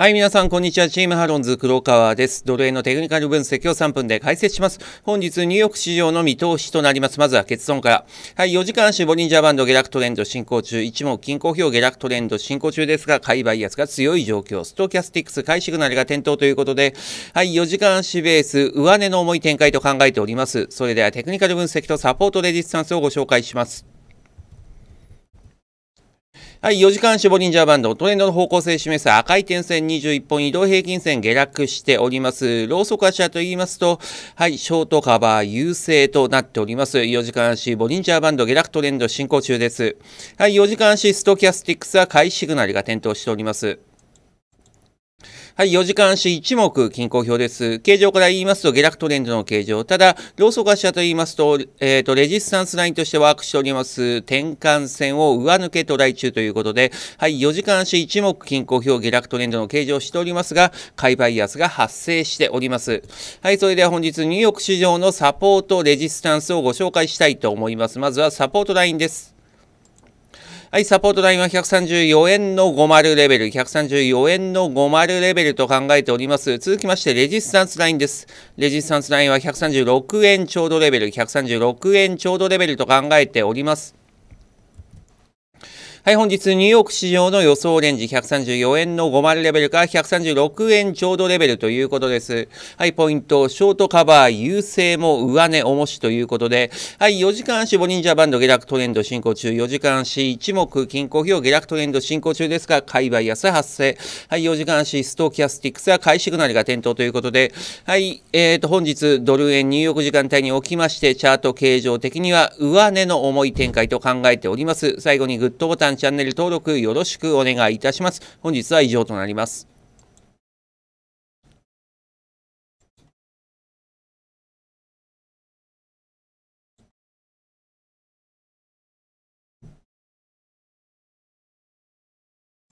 はい、皆さん、こんにちは。チームハロンズ黒川です。ドル円のテクニカル分析を3分で解説します。本日、ニューヨーク市場の見通しとなります。まずは結論から。はい、4時間足ボリンジャーバンド下落トレンド進行中。一目均衡表下落トレンド進行中ですが、買いバイアスが強い状況。ストキャスティックス買いシグナルが点灯ということで、はい、4時間足ベース、上値の重い展開と考えております。それではテクニカル分析とサポートレジスタンスをご紹介します。はい、4時間足ボリンジャーバンド、トレンドの方向性を示す赤い点線21本移動平均線下落しております。ローソク足と言いますと、はい、ショートカバー優勢となっております。4時間足ボリンジャーバンド下落トレンド進行中です。はい、4時間足ストキャスティックスは買いシグナルが点灯しております。はい、4時間足一目均衡表です。形状から言いますと下落トレンドの形状。ただ、ローソク足と言いますと、えっ、ー、と、レジスタンスラインとしてワークしております、転換線を上抜けトライ中ということで、はい、4時間足一目均衡表下落トレンドの形状をしておりますが、買いバイアスが発生しております。はい、それでは本日ニューヨーク市場のサポートレジスタンスをご紹介したいと思います。まずはサポートラインです。はい、サポートラインは134円の50レベル、134円の50レベルと考えております。続きまして、レジスタンスラインです。レジスタンスラインは136円ちょうどレベル、136円ちょうどレベルと考えております。はい、本日ニューヨーク市場の予想レンジ134円の50レベルから136円ちょうどレベルということです。はい、ポイント、ショートカバー優勢も上値重しということで、はい、4時間足ボリンジャーバンド下落トレンド進行中、4時間足一目均衡表下落トレンド進行中ですが、買いバイアス発生。はい、4時間足ストーキャスティックスは買いシグナルが点灯ということで、はい、えーと、本日ドル円ニューヨーク時間帯におきまして、チャート形状的には上値の重い展開と考えております。最後にグッドボタンチャンネル登録よろしくお願いいたします。本日は以上となります。